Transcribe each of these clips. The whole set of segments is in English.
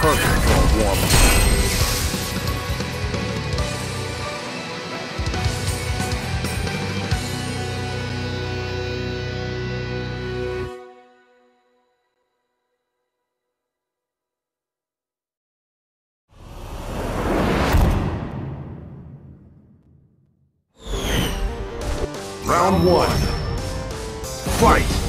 perfect for a warm-up. Round one. Fight!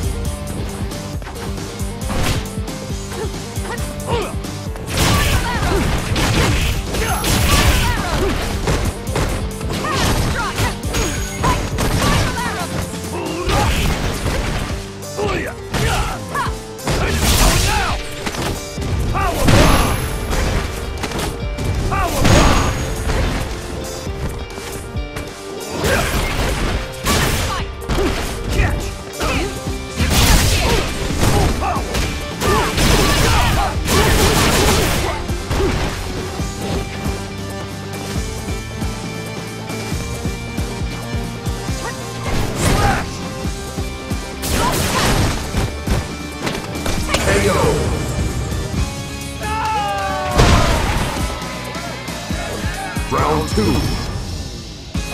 Round two.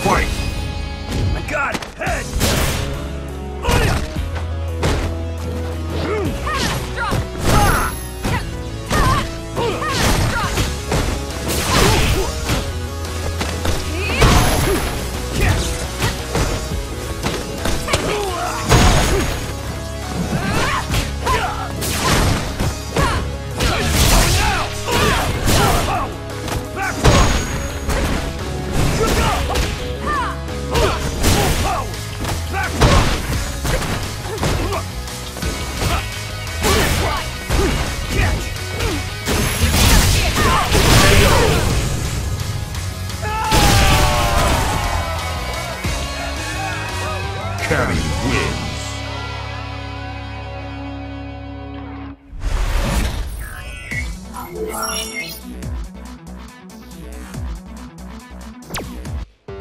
Fight! Got it! Cammy wins.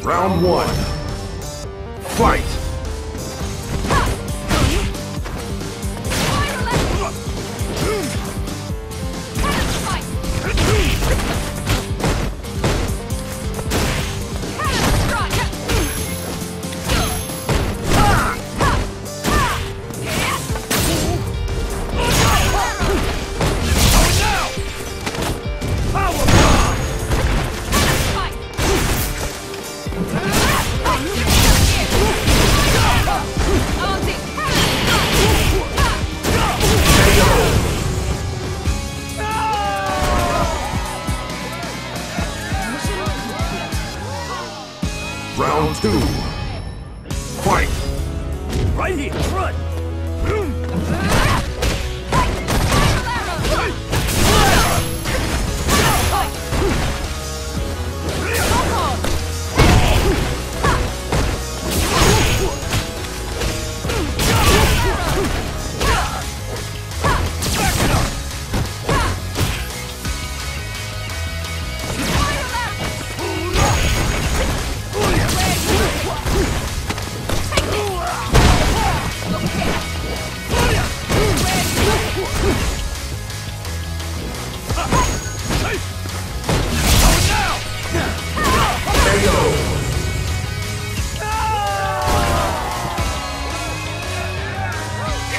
Round one. Fight! Two. Fight! Right here, run!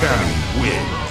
can win.